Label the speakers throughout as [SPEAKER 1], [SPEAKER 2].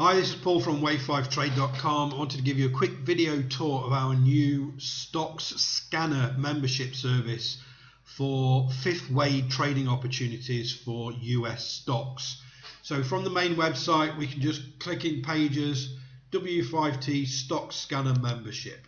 [SPEAKER 1] Hi, this is Paul from Wave5Trade.com. I wanted to give you a quick video tour of our new Stocks Scanner membership service for fifth wave trading opportunities for US stocks. So from the main website, we can just click in pages, W5T Stock Scanner membership.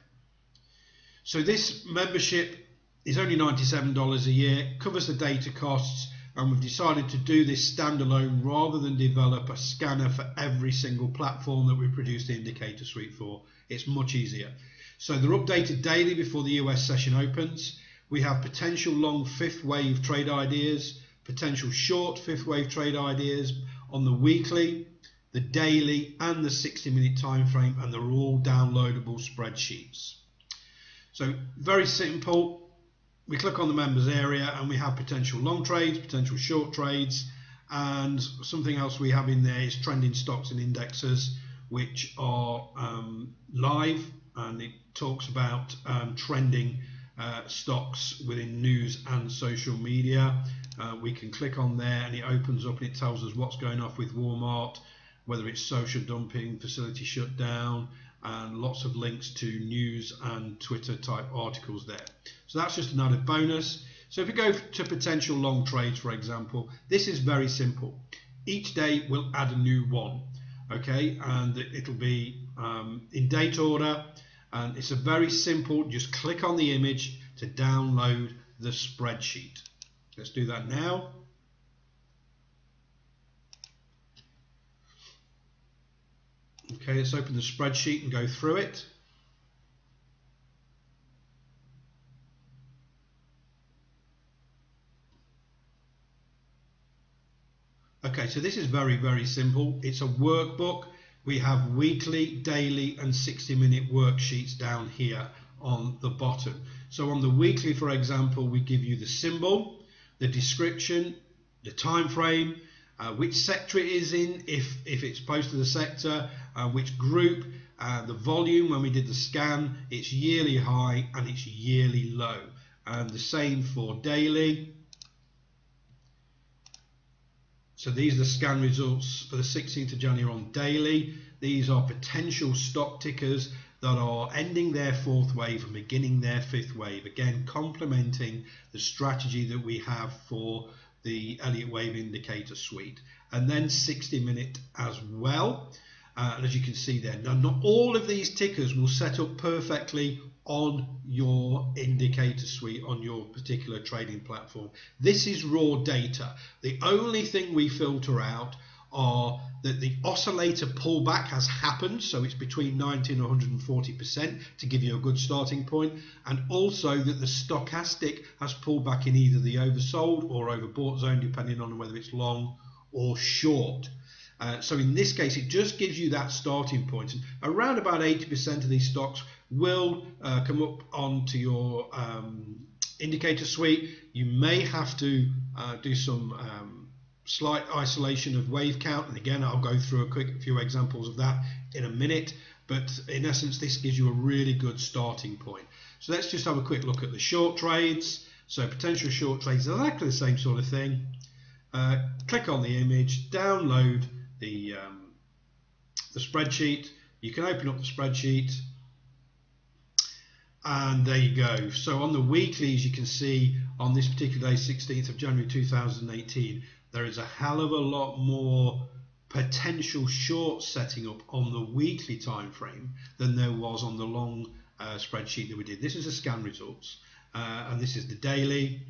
[SPEAKER 1] So this membership is only $97 a year, covers the data costs, and we've decided to do this standalone rather than develop a scanner for every single platform that we produce the indicator suite for. It's much easier. So they're updated daily before the US session opens. We have potential long fifth wave trade ideas, potential short fifth wave trade ideas on the weekly, the daily, and the 60 minute time frame, and they're all downloadable spreadsheets. So very simple we click on the members area and we have potential long trades, potential short trades, and something else we have in there is trending stocks and indexes, which are um, live and it talks about um, trending uh, stocks within news and social media. Uh, we can click on there and it opens up and it tells us what's going off with Walmart, whether it's social dumping, facility shutdown, and lots of links to news and Twitter type articles there. So that's just an added bonus. So if we go to potential long trades, for example, this is very simple. Each day we'll add a new one, okay, and it'll be um, in date order, and it's a very simple, just click on the image to download the spreadsheet. Let's do that now. Okay, let's open the spreadsheet and go through it. Okay, so this is very, very simple. It's a workbook. We have weekly, daily and 60 minute worksheets down here on the bottom. So on the weekly, for example, we give you the symbol, the description, the time frame, uh, which sector it is in, if, if it's posted the sector, which group, uh, the volume when we did the scan, it's yearly high and it's yearly low. And the same for daily. So these are the scan results for the 16th of January on daily. These are potential stock tickers that are ending their fourth wave and beginning their fifth wave. Again, complementing the strategy that we have for the Elliott Wave Indicator Suite. And then 60 minute as well. Uh, as you can see there, now not all of these tickers will set up perfectly on your indicator suite on your particular trading platform. This is raw data. The only thing we filter out are that the oscillator pullback has happened, so it's between 90 and 140% to give you a good starting point, and also that the stochastic has pulled back in either the oversold or overbought zone, depending on whether it's long or short. Uh, so in this case, it just gives you that starting point. And around about 80% of these stocks will uh, come up onto your um, indicator suite. You may have to uh, do some um, slight isolation of wave count. And again, I'll go through a quick few examples of that in a minute. But in essence, this gives you a really good starting point. So let's just have a quick look at the short trades. So potential short trades exactly the same sort of thing. Uh, click on the image, download the, um, the spreadsheet. You can open up the spreadsheet and there you go. So on the weeklies, you can see on this particular day, 16th of January 2018, there is a hell of a lot more potential short setting up on the weekly time frame than there was on the long uh, spreadsheet that we did. This is the scan results, uh, and this is the daily.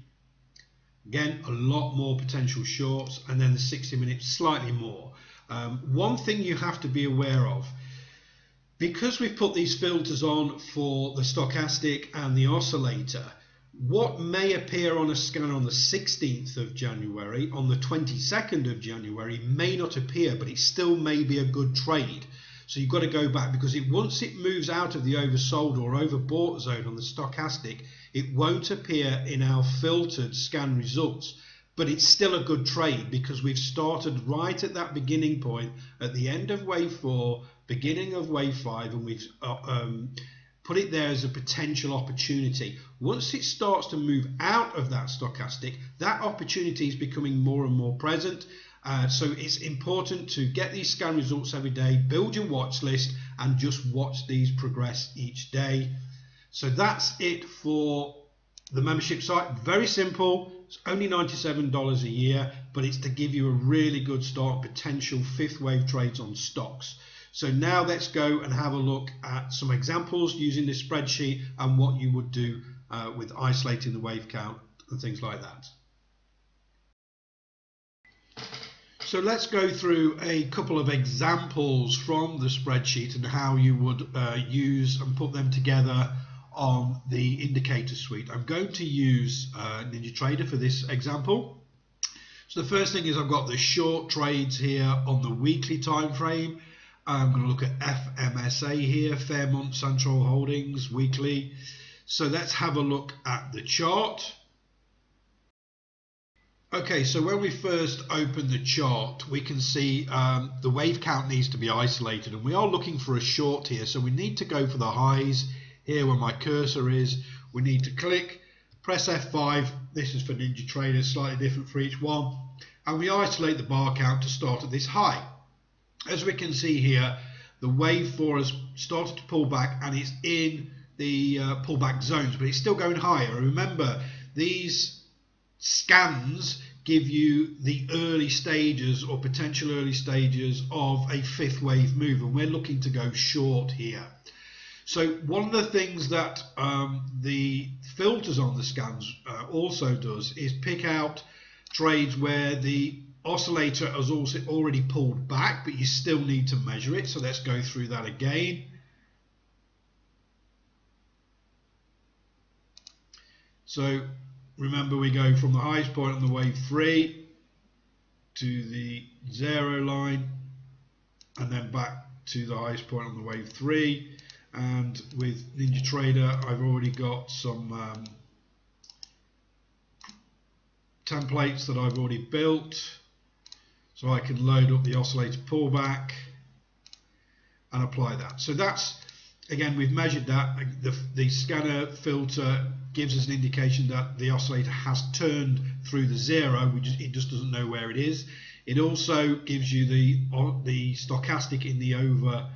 [SPEAKER 1] Again, a lot more potential shorts, and then the 60 minutes, slightly more. Um, one thing you have to be aware of because we've put these filters on for the stochastic and the oscillator, what may appear on a scan on the 16th of January, on the 22nd of January, may not appear, but it still may be a good trade. So you've got to go back because it once it moves out of the oversold or overbought zone on the stochastic, it won't appear in our filtered scan results. But it's still a good trade because we've started right at that beginning point at the end of wave four beginning of wave five, and we've uh, um, put it there as a potential opportunity. Once it starts to move out of that stochastic, that opportunity is becoming more and more present. Uh, so it's important to get these scan results every day, build your watch list, and just watch these progress each day. So that's it for the membership site. Very simple. It's only $97 a year, but it's to give you a really good start, potential fifth wave trades on stocks. So now let's go and have a look at some examples using this spreadsheet and what you would do uh, with isolating the wave count and things like that. So let's go through a couple of examples from the spreadsheet and how you would uh, use and put them together on the indicator suite. I'm going to use uh, NinjaTrader for this example. So the first thing is I've got the short trades here on the weekly time frame. I'm going to look at FMSA here, Fairmount Santrol Holdings weekly. So let's have a look at the chart. Okay, so when we first open the chart, we can see um, the wave count needs to be isolated and we are looking for a short here. So we need to go for the highs here where my cursor is. We need to click, press F5. This is for Ninja NinjaTrader, slightly different for each one. And we isolate the bar count to start at this high. As we can see here, the wave 4 has started to pull back and it's in the uh, pullback zones, but it's still going higher. Remember, these scans give you the early stages or potential early stages of a fifth wave move and we're looking to go short here so one of the things that um, the filters on the scans uh, also does is pick out trades where the oscillator has also already pulled back but you still need to measure it. So let's go through that again. So remember we go from the highest point on the wave 3 to the zero line and then back to the highest point on the wave 3 and with NinjaTrader I've already got some um, templates that I've already built so I can load up the oscillator pullback and apply that. So that's again we've measured that. The, the scanner filter gives us an indication that the oscillator has turned through the zero. Just, it just doesn't know where it is. It also gives you the the stochastic in the over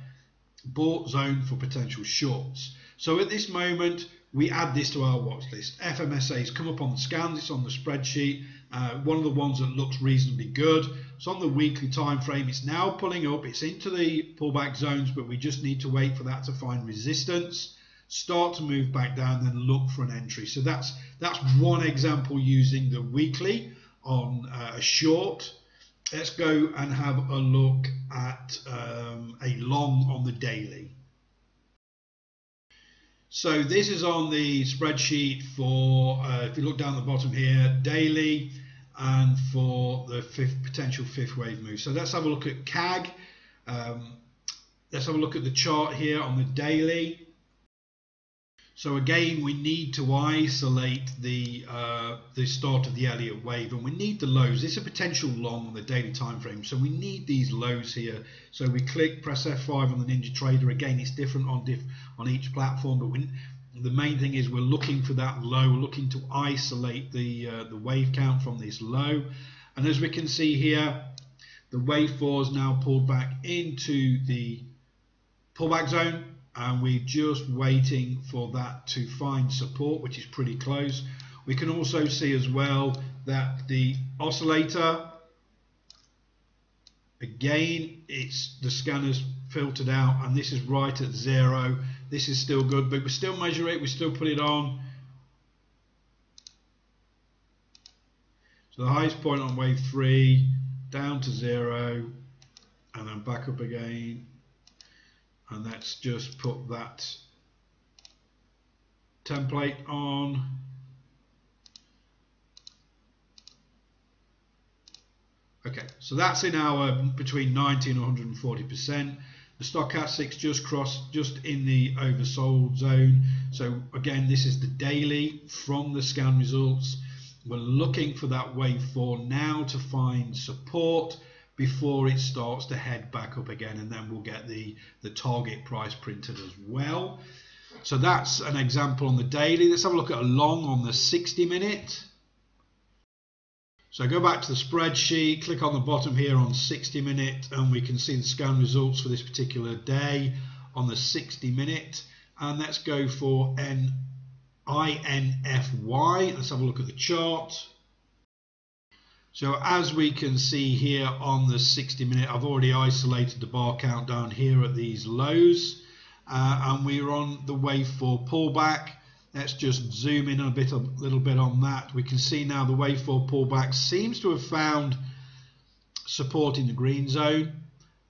[SPEAKER 1] bought zone for potential shorts so at this moment we add this to our watch list FMSA has come up on the scans it's on the spreadsheet uh, one of the ones that looks reasonably good it's on the weekly time frame. It's now pulling up. It's into the pullback zones, but we just need to wait for that to find resistance, start to move back down, then look for an entry. So that's that's one example using the weekly on uh, a short. Let's go and have a look at um, a long on the daily. So this is on the spreadsheet for, uh, if you look down the bottom here, daily and for the fifth, potential fifth wave move. So let's have a look at CAG. Um, let's have a look at the chart here on the daily. So again, we need to isolate the uh, the start of the Elliott wave, and we need the lows. Is a potential long on the daily time frame, so we need these lows here. So we click, press F5 on the Ninja Trader. Again, it's different on diff on each platform, but we the main thing is we're looking for that low, looking to isolate the, uh, the wave count from this low. And as we can see here, the wave 4 is now pulled back into the pullback zone and we're just waiting for that to find support, which is pretty close. We can also see as well that the oscillator, again, it's the scanner's filtered out and this is right at zero this is still good, but we still measure it, we still put it on. So the highest point on wave 3, down to 0, and then back up again. And let's just put that template on. Okay, so that's in our between 90 and 140 percent. The stochastics just crossed just in the oversold zone. So again, this is the daily from the scan results. We're looking for that wave four now to find support before it starts to head back up again and then we'll get the, the target price printed as well. So that's an example on the daily. Let's have a look at a long on the 60 minute. So go back to the spreadsheet, click on the bottom here on 60 minute and we can see the scan results for this particular day on the 60 minute and let's go for N INFY. Let's have a look at the chart. So as we can see here on the 60 minute, I've already isolated the bar count down here at these lows uh, and we're on the wave four pullback Let's just zoom in a bit, a little bit on that. We can see now the wave four pullback seems to have found support in the green zone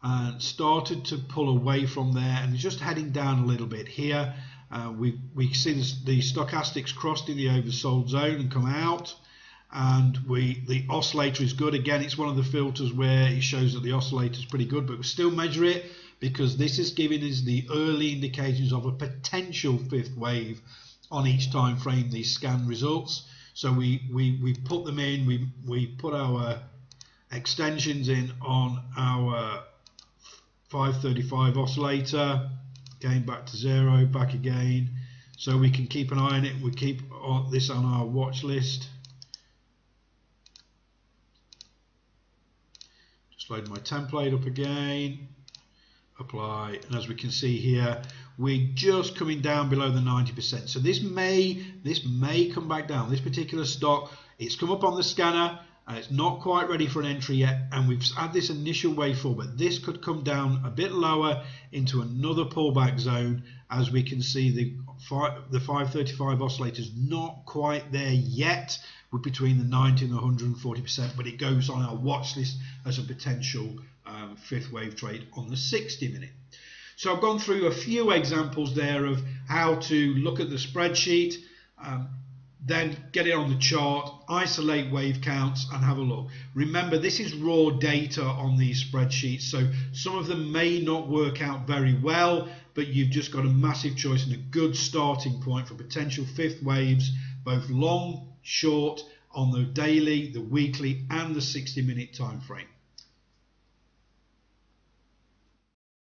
[SPEAKER 1] and started to pull away from there and just heading down a little bit here. Uh, we, we see the stochastics crossed in the oversold zone and come out and we the oscillator is good again it's one of the filters where it shows that the oscillator is pretty good but we still measure it because this is giving us the early indications of a potential fifth wave on each time frame these scan results. So we, we, we put them in, we, we put our extensions in on our 535 oscillator, again back to zero, back again. So we can keep an eye on it, we keep this on our watch list. Just load my template up again, apply, and as we can see here, we're just coming down below the 90%. So this may this may come back down. This particular stock, it's come up on the scanner and it's not quite ready for an entry yet. And we've had this initial wave but this could come down a bit lower into another pullback zone. As we can see, the the 535 oscillator is not quite there yet. We're between the 90 and 140%, but it goes on our watch list as a potential um, fifth wave trade on the 60 minute. So I've gone through a few examples there of how to look at the spreadsheet, um, then get it on the chart, isolate wave counts and have a look. Remember, this is raw data on these spreadsheets, so some of them may not work out very well, but you've just got a massive choice and a good starting point for potential fifth waves, both long, short, on the daily, the weekly and the 60 minute time frame.